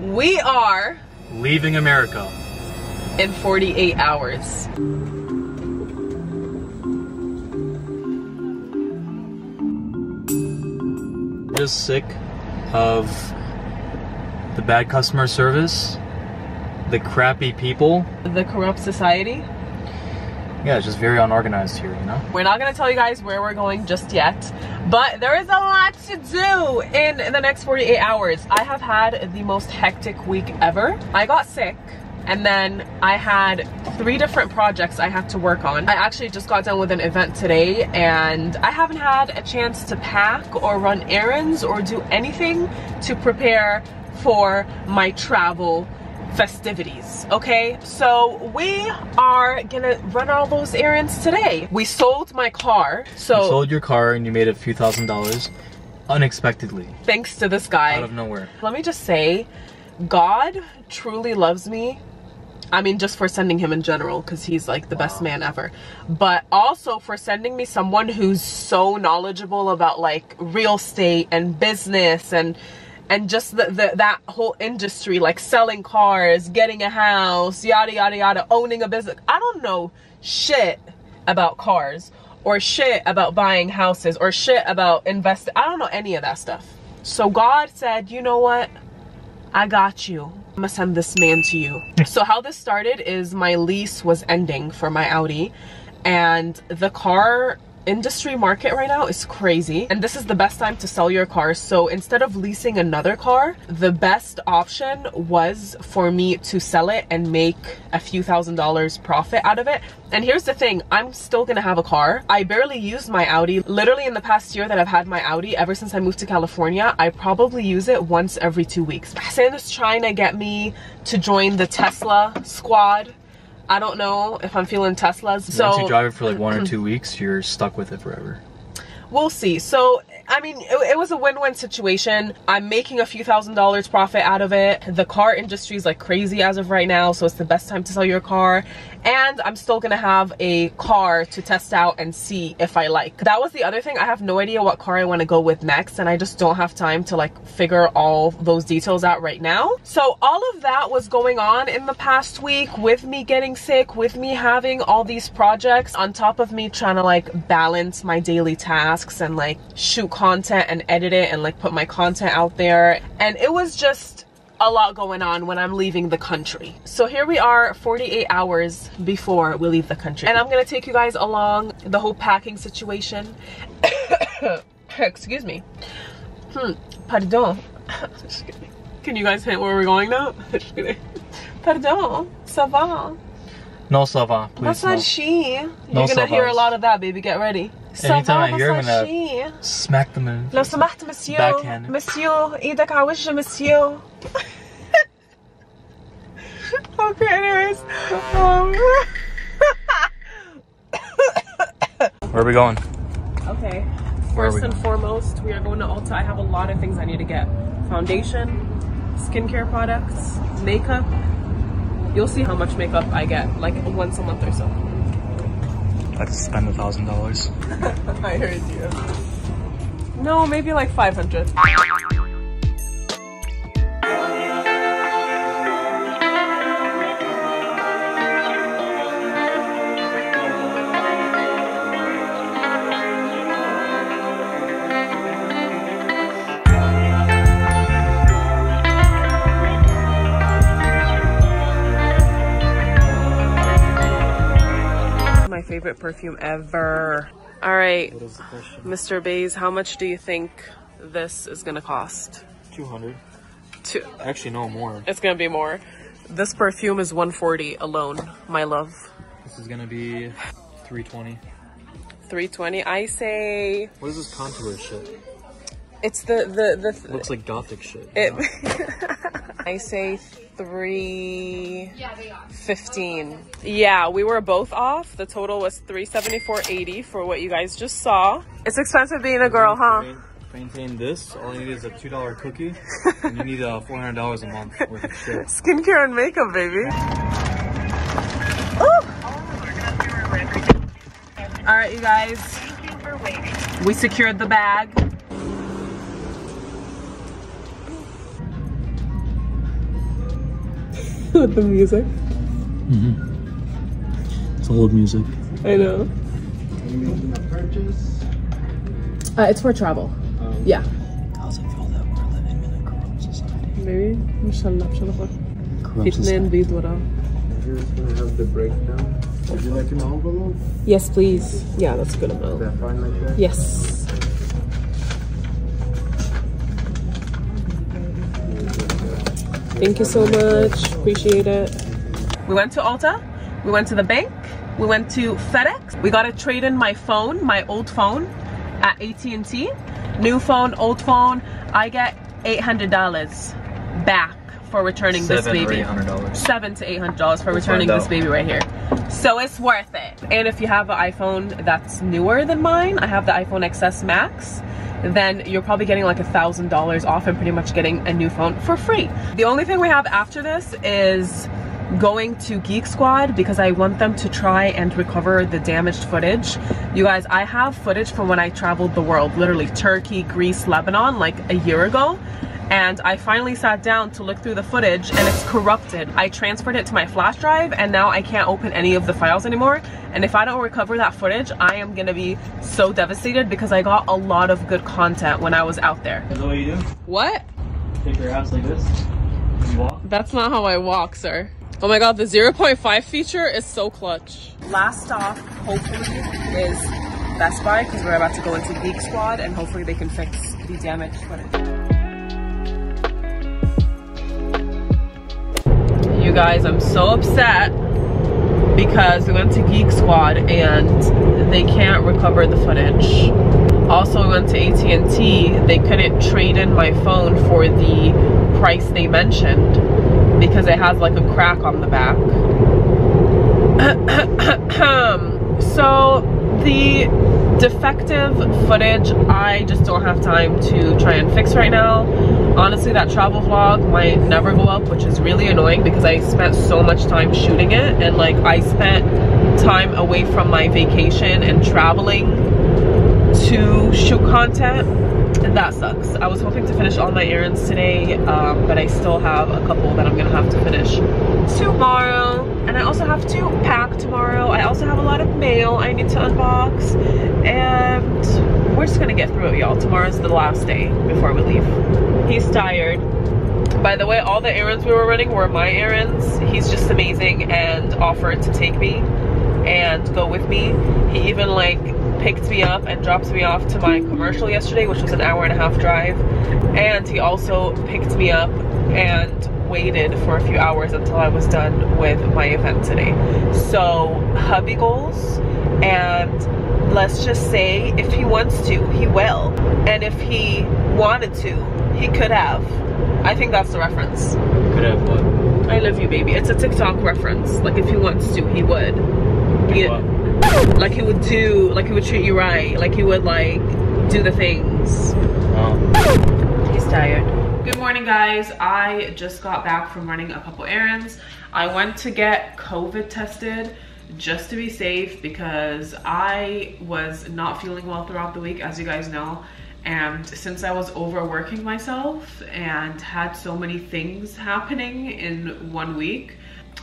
We are Leaving America. in 48 hours. Just sick of the bad customer service, the crappy people. The corrupt society. Yeah, it's just very unorganized here, you know? We're not gonna tell you guys where we're going just yet, but there is a lot to do in the next 48 hours. I have had the most hectic week ever. I got sick and then I had three different projects I had to work on. I actually just got done with an event today and I haven't had a chance to pack or run errands or do anything to prepare for my travel festivities okay? So we are gonna run all those errands today. We sold my car so You sold your car and you made a few thousand dollars unexpectedly, thanks to this guy. Out of nowhere. let me just say god truly loves me. I mean, just for sending him in general, because he's like the best man ever. But also for sending me someone who's so knowledgeable about like real estate and business and and just the, the that whole industry, like selling cars, getting a house, yada yada yada, owning a business. I don't know shit about cars or shit about buying houses or shit about investing. I don't know any of that stuff. So God said, you know what? I got you. I'm gonna send this man to you. so how this started is my lease was ending for my Audi and the car industry market right now is crazy and this is the best time to sell your car. So instead of leasing another car the best option was for me to sell it and make a few thousand dollars profit out of it. And here's the thing i'm still gonna have a car. I barely used my audi. Literally in the past year that i've had my audi ever since i moved to california i probably use it once every two weeks. Sandra's trying to get me to join the tesla squad I don't know if I'm feeling Teslas. So Once you drive it for like one or two weeks, you're stuck with it forever. we'll see. So, I mean, it, it was a win-win situation. I'm making a few thousand dollars profit out of it. The car industry is like crazy as of right now, so it's the best time to sell your car. And I'm still gonna have a car to test out and see if I like. That was the other thing. I have no idea what car I wanna go with next, and I just don't have time to like figure all those details out right now. So all of that was going on in the past week with me getting sick, with me having all these projects on top of me trying to like balance my daily tasks and like shoot content and edit it and like put my content out there. And it was just a lot going on when I'm leaving the country. So here we are 48 hours before we leave the country. And I'm gonna take you guys along the whole packing situation. Excuse me. Hmm, pardon. Can you guys hint where we're going now? Pardon, ça va? No, ça va, please. That's no. not she. You're gonna hear a lot of that, baby. Get ready. Ça Anytime va, I hear that's him not in she. Smack them in. لو سمحت مسيو Backhand. مسيو ايدك على وجه مسيو okay anyways um, Where are we going? okay Where are first we and going? foremost we are going to Ulta I have a lot of things I need to get foundation skincare products makeup you'll see how much makeup I get like once a month or so I just spend a thousand dollars. I heard you no maybe like 500 favorite perfume ever. All right, What is the question? Mr. Bays, how much do you think this is gonna cost? 200. Two. Actually, no more. It's gonna be more. This perfume is 140 alone, my love. This is gonna be 320. 320. I say What is this contour shit? it's the the the. It looks like gothic shit. it. I say three fifteen. Yeah, we were both off. The total was 374.80 for what you guys just saw. It's expensive being a girl, huh? Maintain this. All you need is a two dollar cookie, and you need uh, four hundred dollars a month worth of shit. Skincare and makeup, baby. All right, you guys. We secured the bag. with the music. Mm -hmm. It's old music. I know. Uh, it's for travel. Um, yeah. How's it feel that we're living in a corrupt society? Maybe. Inshallah, inshallah. Corrupt society. You're gonna have the breakdown. Would you like an envelope? Yes, please. Yeah, that's good amount. That fine like that? Yes. Thank you so much. Appreciate it. We went to Ulta. We went to the bank. We went to FedEx. We got to trade in my phone, my old phone at AT&T. New phone, old phone. I get $800 back for returning this Seven or baby eight hundred dollars. seven to eight hundred dollars for We'll returning this baby right here so it's worth it and if you have an iphone that's newer than mine i have the iphone xs max then you're probably getting like a thousand dollars off and pretty much getting a new phone for free. The only thing we have after this is going to geek squad because i want them to try and recover the damaged footage. You guys i have footage from when i traveled the world literally turkey greece lebanon like a year ago and I finally sat down to look through the footage and it's corrupted. I transferred it to my flash drive and now I can't open any of the files anymore. And if I don't recover that footage, I am gonna be so devastated because I got a lot of good content when I was out there. Is that what you do? What? Take your ass like this. You walk. That's not how I walk, sir. Oh my god, the 0.5 feature is so clutch. Last stop, hopefully, is Best Buy because we're about to go into Geek Squad and hopefully they can fix the damaged footage. You guys, I'm so upset because we went to Geek Squad and they can't recover the footage. Also, we went to AT&T. They couldn't trade in my phone for the price they mentioned because it has like a crack on the back. so the defective footage, I just don't have time to try and fix right now. Honestly, that travel vlog might never go up, which is really annoying because I spent so much time shooting it and like I spent time away from my vacation and traveling to shoot content and that sucks. I was hoping to finish all my errands today, um, but I still have a couple that I'm gonna have to finish tomorrow. And I also have to pack tomorrow. I also have a lot of mail I need to unbox. And we're just gonna get through it, y'all. Tomorrow's the last day before we leave. He's tired. By the way, all the errands we were running were my errands. He's just amazing and offered to take me and go with me. He even like picked me up and dropped me off to my commercial yesterday, which was an hour and a half drive. And he also picked me up and waited for a few hours until I was done with my event today. So hubby goals and let's just say if he wants to, he will. And if he wanted to, he could have. I think that's the reference. Could have what? I love you, baby. It's a TikTok reference. Like if he wants to, he would. He- What? like he would do, like he would treat you right. Like he would like do the things. Oh. He's tired. Good morning, guys. I just got back from running a couple errands. I went to get COVID tested just to be safe because I was not feeling well throughout the week, as you guys know. And since I was overworking myself and had so many things happening in one week,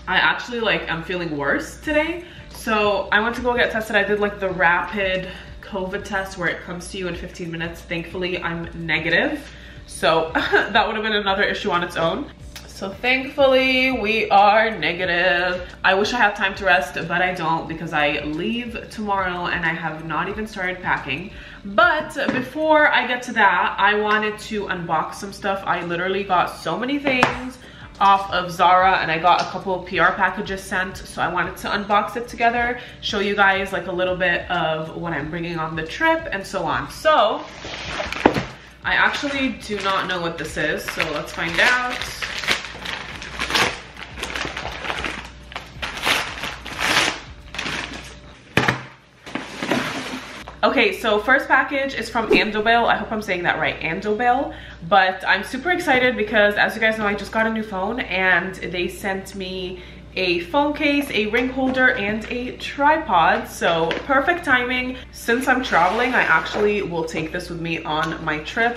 I actually like I'm feeling worse today. So I went to go get tested. I did like the rapid COVID test where it comes to you in 15 minutes. Thankfully, I'm negative. So that would have been another issue on its own. So thankfully we are negative. I wish I had time to rest, but I don't because I leave tomorrow and I have not even started packing. But before I get to that, I wanted to unbox some stuff. I literally got so many things off of Zara and I got a couple of PR packages sent so I wanted to unbox it together show you guys like a little bit of what I'm bringing on the trip and so on so I actually do not know what this is so let's find out Okay, so first package is from Andobil. I hope I'm saying that right, Andobil. But I'm super excited because as you guys know, I just got a new phone and they sent me a phone case, a ring holder, and a tripod. So perfect timing. Since I'm traveling, I actually will take this with me on my trip.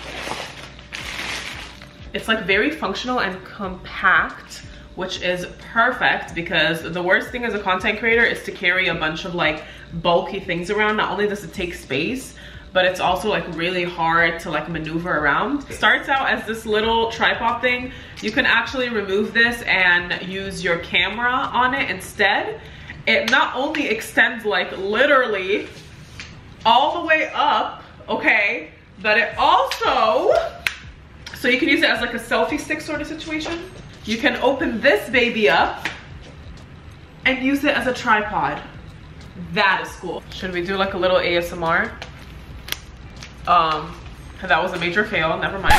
It's like very functional and compact which is perfect because the worst thing as a content creator is to carry a bunch of like bulky things around. Not only does it take space, but it's also like really hard to like maneuver around. It starts out as this little tripod thing. You can actually remove this and use your camera on it instead. It not only extends like literally all the way up, okay, but it also, so you can use it as like a selfie stick sort of situation. You can open this baby up and use it as a tripod. That is cool. Should we do like a little ASMR? Um, that was a major fail, never mind.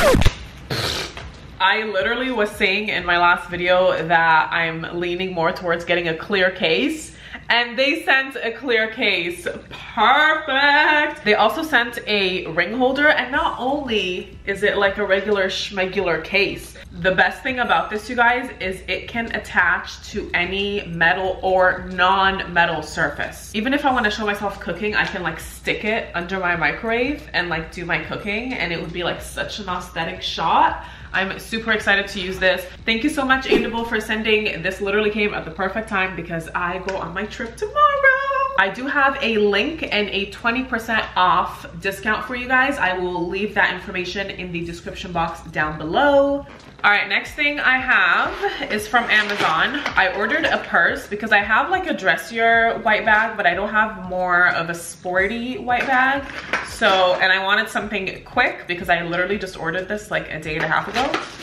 I literally was saying in my last video that I'm leaning more towards getting a clear case and they sent a clear case perfect they also sent a ring holder and not only is it like a regular schmegular case the best thing about this, you guys, is it can attach to any metal or non-metal surface. Even if I wanna show myself cooking, I can like stick it under my microwave and like do my cooking and it would be like such an aesthetic shot. I'm super excited to use this. Thank you so much, Andobil, for sending. This literally came at the perfect time because I go on my trip tomorrow. I do have a link and a 20% off discount for you guys. I will leave that information in the description box down below. All right, next thing I have is from Amazon. I ordered a purse because I have like a dressier white bag, but I don't have more of a sporty white bag. So, and I wanted something quick because I literally just ordered this like a day and a half ago.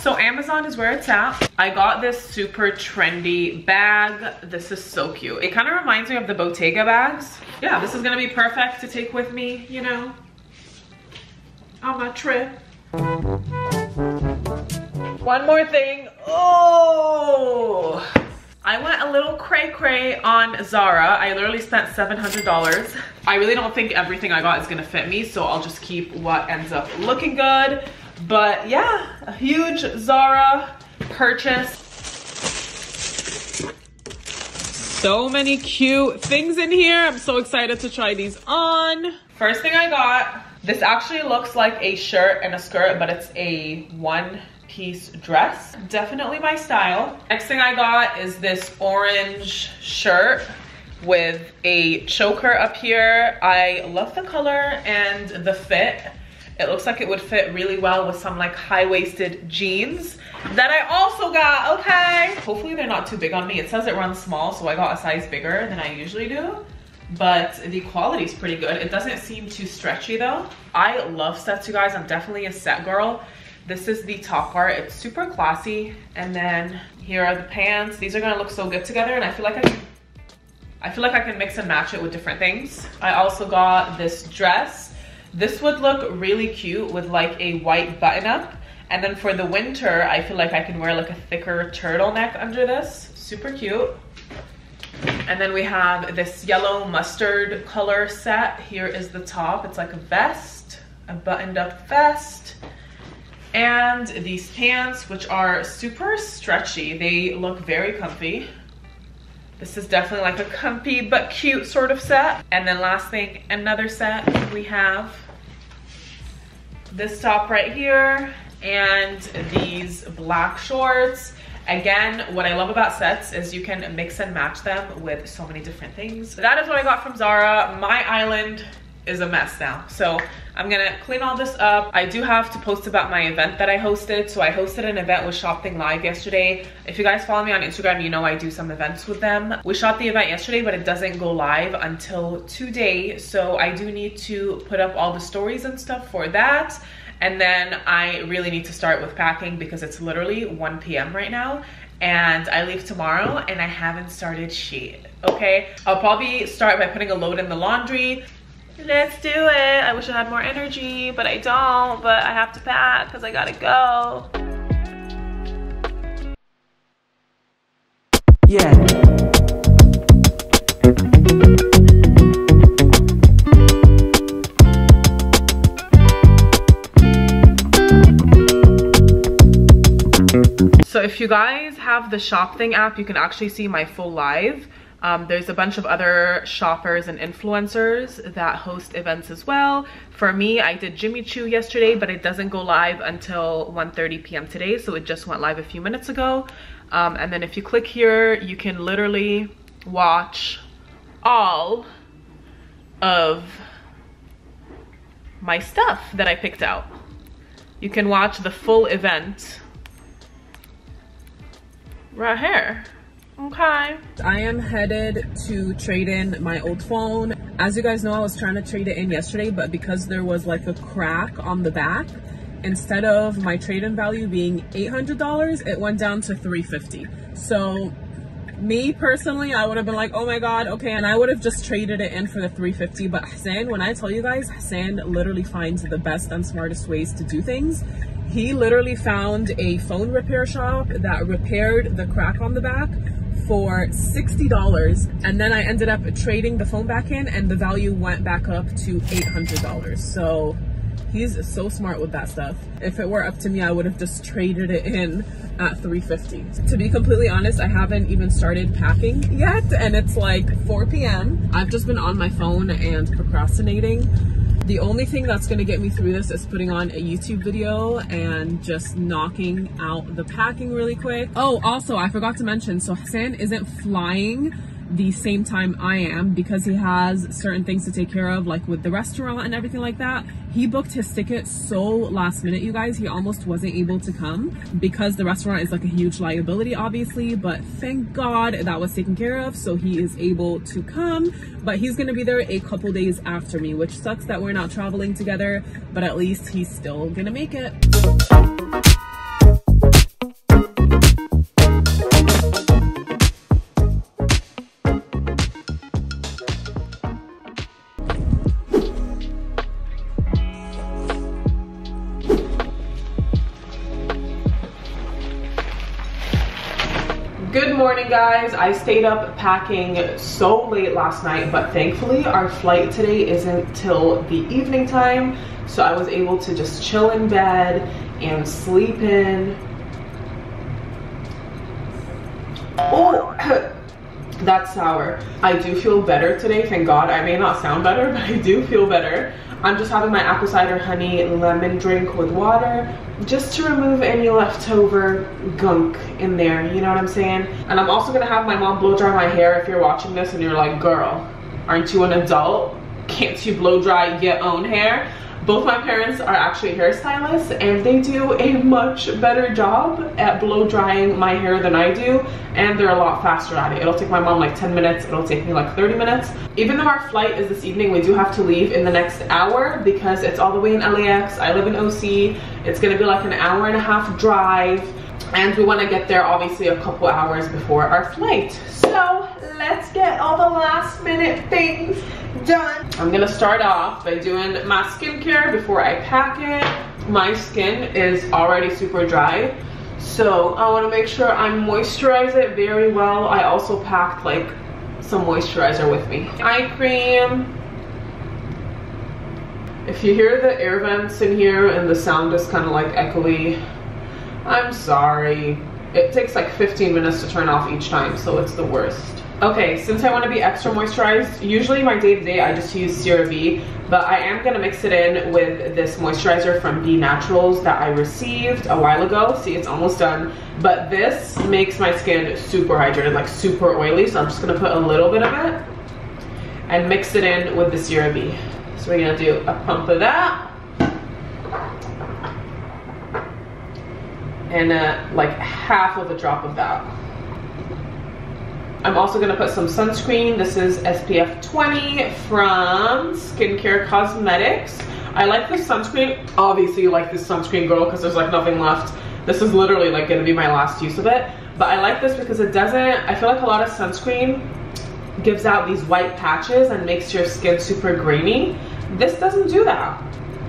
So Amazon is where it's at. I got this super trendy bag. This is so cute. It kind of reminds me of the Bottega bags. Yeah, this is gonna be perfect to take with me, you know, on my trip. One more thing. Oh! I went a little cray cray on Zara. I literally spent $700. I really don't think everything I got is gonna fit me, so I'll just keep what ends up looking good. But yeah, a huge Zara purchase. So many cute things in here. I'm so excited to try these on. First thing I got, this actually looks like a shirt and a skirt, but it's a one piece dress. Definitely my style. Next thing I got is this orange shirt with a choker up here. I love the color and the fit. It looks like it would fit really well with some like high-waisted jeans that I also got, okay? Hopefully they're not too big on me. It says it runs small, so I got a size bigger than I usually do but the quality is pretty good. It doesn't seem too stretchy though. I love sets, you guys. I'm definitely a set girl. This is the top part. It's super classy. And then here are the pants. These are gonna look so good together and I feel like I can, I feel like I can mix and match it with different things. I also got this dress. This would look really cute with like a white button up. And then for the winter, I feel like I can wear like a thicker turtleneck under this. Super cute. And then we have this yellow mustard color set. Here is the top. It's like a vest, a buttoned up vest and these pants which are super stretchy they look very comfy this is definitely like a comfy but cute sort of set. And then last thing another set we have this top right here and these black shorts. Again what i love about sets is you can mix and match them with so many different things. That is what i got from zara my island is a mess now. So I'm gonna clean all this up. I do have to post about my event that I hosted. So I hosted an event with Shopping Live yesterday. If you guys follow me on Instagram, you know I do some events with them. We shot the event yesterday, but it doesn't go live until today. So I do need to put up all the stories and stuff for that. And then I really need to start with packing because it's literally 1 p.m. right now and I leave tomorrow and I haven't started shit, okay? I'll probably start by putting a load in the laundry, Let's do it. I wish I had more energy, but I don't. But I have to pack because I gotta go. Yeah. So if you guys have the shop thing app, you can actually see my full live Um, there's a bunch of other shoppers and influencers that host events as well. For me, I did Jimmy Choo yesterday, but it doesn't go live until 1.30 p.m. today, so it just went live a few minutes ago. Um, and then if you click here, you can literally watch all of my stuff that I picked out. You can watch the full event right here okay. I am headed to trade in my old phone. As you guys know i was trying to trade it in yesterday but because there was like a crack on the back instead of my trade-in value being $800 it went down to 350 so me personally i would have been like oh my god okay and i would have just traded it in for the 350 but hassan when i tell you guys hassan literally finds the best and smartest ways to do things. He literally found a phone repair shop that repaired the crack on the back for $60 and then I ended up trading the phone back in and the value went back up to $800. So he's so smart with that stuff. If it were up to me, I would have just traded it in at 350. To be completely honest, I haven't even started packing yet and it's like 4 p.m. I've just been on my phone and procrastinating the only thing that's gonna get me through this is putting on a YouTube video and just knocking out the packing really quick. Oh, also, I forgot to mention, so Hassan isn't flying the same time I am because he has certain things to take care of, like with the restaurant and everything like that. He booked his ticket so last minute, you guys, he almost wasn't able to come because the restaurant is like a huge liability, obviously, but thank God that was taken care of. So he is able to come, but he's gonna be there a couple days after me, which sucks that we're not traveling together, but at least he's still gonna make it. Guys i stayed up packing so late last night but thankfully our flight today isn't till the evening time. So i was able to just chill in bed and sleep in. Oh that's sour. I do feel better today thank god. I may not sound better but i do feel better I'm just having my apple cider honey lemon drink with water just to remove any leftover gunk in there, you know what I'm saying? And I'm also gonna have my mom blow dry my hair if you're watching this and you're like, girl, aren't you an adult? Can't you blow dry your own hair? Both my parents are actually hairstylists and they do a much better job at blow drying my hair than I do and they're a lot faster at it. It'll take my mom like 10 minutes, it'll take me like 30 minutes. Even though our flight is this evening, we do have to leave in the next hour because it's all the way in LAX. I live in OC. It's gonna be like an hour and a half drive and we want to get there obviously a couple hours before our flight so let's get all the last minute things done. I'm gonna start off by doing my skincare before i pack it. My skin is already super dry so i want to make sure i moisturize it very well. I also packed like some moisturizer with me. Eye cream. If you hear the air vents in here and the sound is kind of like echoey I'm sorry. It takes like 15 minutes to turn off each time, so it's the worst. Okay, since I want to be extra moisturized, usually my day-to-day -day, I just use CeraVe, but I am going to mix it in with this moisturizer from B Naturals that I received a while ago. See, it's almost done. But this makes my skin super hydrated, like super oily, so I'm just going to put a little bit of it and mix it in with the CeraVe. So we're going to do a pump of that. and uh, like half of a drop of that. I'm also gonna put some sunscreen. This is SPF 20 from Skincare Cosmetics. I like this sunscreen. Obviously you like this sunscreen girl because there's like nothing left. This is literally like gonna be my last use of it. But I like this because it doesn't, I feel like a lot of sunscreen gives out these white patches and makes your skin super grainy. This doesn't do that.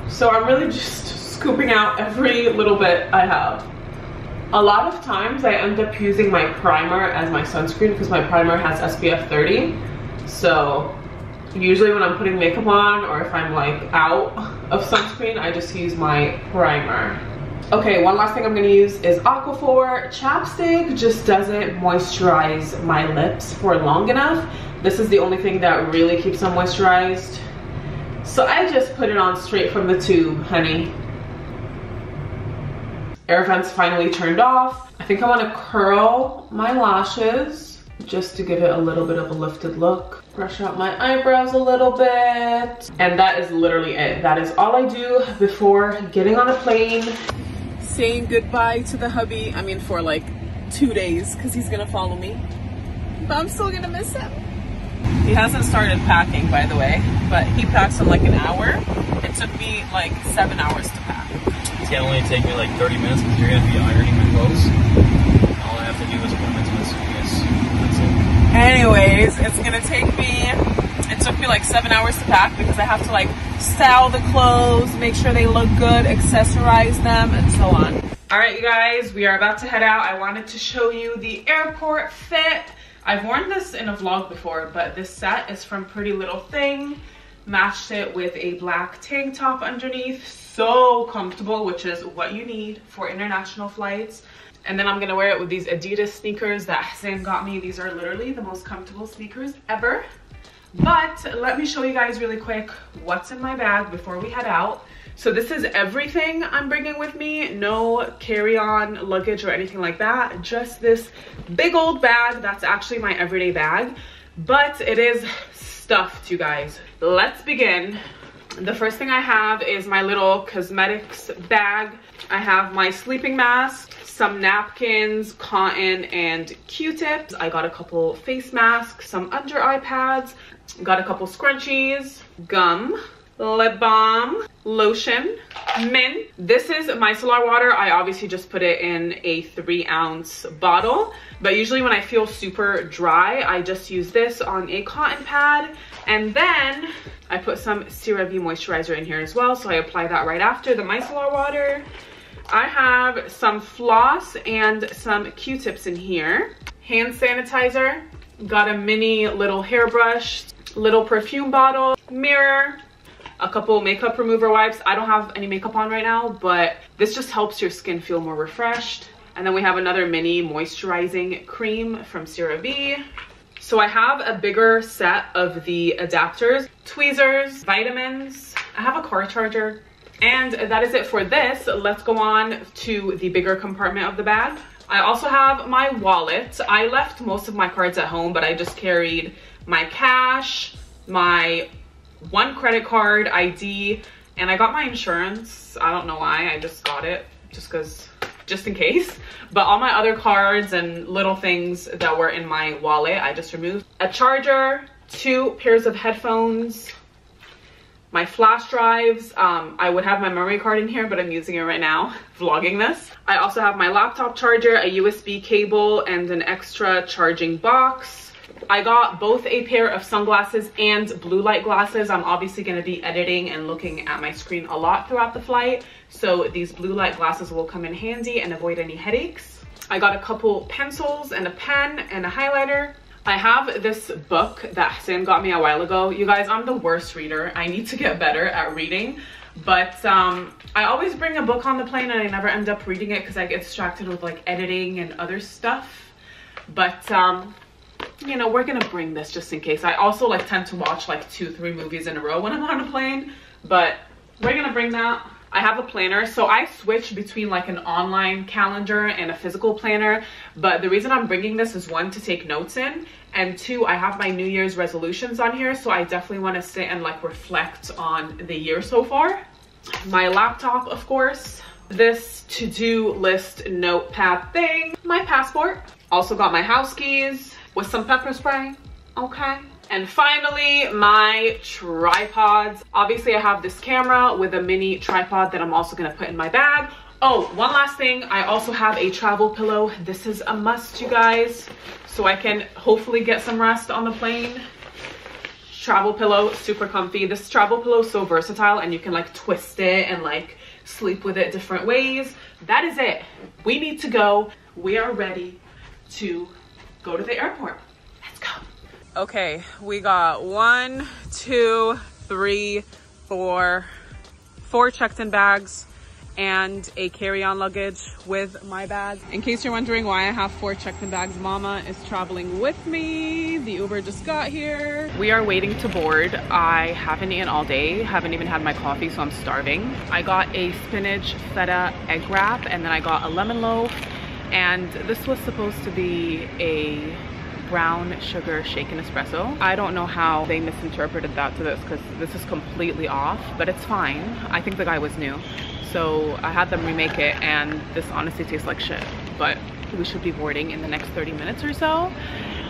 So I'm really just scooping out every little bit I have. A lot of times I end up using my primer as my sunscreen because my primer has SPF 30. So usually when I'm putting makeup on or if I'm like out of sunscreen, I just use my primer. Okay, one last thing I'm gonna use is Aquaphor. Chapstick just doesn't moisturize my lips for long enough. This is the only thing that really keeps them moisturized. So I just put it on straight from the tube, honey. Air vents finally turned off. I think I wanna curl my lashes just to give it a little bit of a lifted look. Brush out my eyebrows a little bit. And that is literally it. That is all I do before getting on a plane saying goodbye to the hubby. I mean, for like two days because he's gonna follow me. But I'm still gonna miss him. He hasn't started packing, by the way, but he packs in like an hour. It took me like seven hours to pack. It's gonna only take me like 30 minutes because you're gonna be ironing my clothes. All I have to do is put them into my suitcase. That's it. Anyways, it's gonna take me it took me like seven hours to pack because I have to like style the clothes, make sure they look good, accessorize them, and so on. All right, you guys, we are about to head out. I wanted to show you the airport fit. I've worn this in a vlog before, but this set is from Pretty Little Thing. Matched it with a black tank top underneath. So comfortable, which is what you need for international flights. And then I'm gonna wear it with these Adidas sneakers that Sam got me. These are literally the most comfortable sneakers ever. But let me show you guys really quick what's in my bag before we head out. So this is everything I'm bringing with me. No carry-on luggage or anything like that. Just this big old bag that's actually my everyday bag. But it is stuffed, you guys. Let's begin. The first thing I have is my little cosmetics bag. I have my sleeping mask, some napkins, cotton, and Q-tips. I got a couple face masks, some under eye pads, got a couple scrunchies, gum, lip balm, lotion, mint. This is micellar water. I obviously just put it in a three ounce bottle, but usually when I feel super dry, I just use this on a cotton pad. And then I put some CeraVe moisturizer in here as well. So I apply that right after the micellar water. I have some floss and some Q-tips in here. Hand sanitizer, got a mini little hairbrush, little perfume bottle, mirror, a couple makeup remover wipes. I don't have any makeup on right now, but this just helps your skin feel more refreshed. And then we have another mini moisturizing cream from CeraVe. So I have a bigger set of the adapters, tweezers, vitamins. I have a car charger. And that is it for this. Let's go on to the bigger compartment of the bag. I also have my wallet. I left most of my cards at home, but I just carried my cash, my one credit card ID, and I got my insurance. I don't know why, I just got it just because, just in case. But all my other cards and little things that were in my wallet, I just removed. A charger, two pairs of headphones, my flash drives. Um, I would have my memory card in here, but I'm using it right now, vlogging this. I also have my laptop charger, a USB cable, and an extra charging box. I got both a pair of sunglasses and blue light glasses. I'm obviously going to be editing and looking at my screen a lot throughout the flight. So these blue light glasses will come in handy and avoid any headaches. I got a couple pencils and a pen and a highlighter. I have this book that Sam got me a while ago. You guys, I'm the worst reader. I need to get better at reading. But um, I always bring a book on the plane and I never end up reading it because I get distracted with like editing and other stuff. But um, you know, we're gonna bring this just in case. I also like tend to watch like two, three movies in a row when I'm on a plane, but we're gonna bring that. I have a planner, so I switch between like an online calendar and a physical planner. But the reason I'm bringing this is one, to take notes in, and two, I have my New Year's resolutions on here, so I definitely wanna sit and like reflect on the year so far. My laptop, of course, this to-do list notepad thing, my passport, also got my house keys, with some pepper spray, okay? And finally, my tripods. Obviously, I have this camera with a mini tripod that I'm also gonna put in my bag. Oh, one last thing, I also have a travel pillow. This is a must, you guys, so I can hopefully get some rest on the plane. Travel pillow, super comfy. This travel pillow is so versatile and you can like twist it and like sleep with it different ways. That is it. We need to go. We are ready to go to the airport. Let's go. Okay, we got one, two, three, four, four checked in bags and a carry-on luggage with my bag. In case you're wondering why I have four checked-in bags, Mama is traveling with me. The Uber just got here. We are waiting to board. I haven't eaten all day, haven't even had my coffee, so I'm starving. I got a spinach feta egg wrap and then I got a lemon loaf and this was supposed to be a brown sugar shaken espresso. I don't know how they misinterpreted that to this because this is completely off, but it's fine. I think the guy was new. So I had them remake it and this honestly tastes like shit. But we should be boarding in the next 30 minutes or so.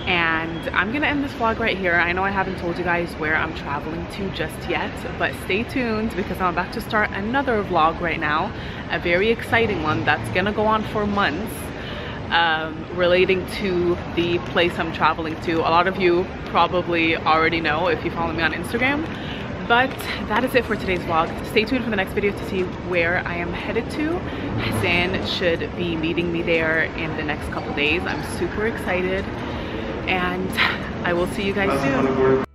And I'm gonna end this vlog right here. I know I haven't told you guys where I'm traveling to just yet, but stay tuned because I'm about to start another vlog right now. A very exciting one that's gonna go on for months. Um, relating to the place I'm traveling to. A lot of you probably already know if you follow me on Instagram. But that is it for today's vlog. Stay tuned for the next video to see where I am headed to. Hassan should be meeting me there in the next couple days. I'm super excited and I will see you guys soon.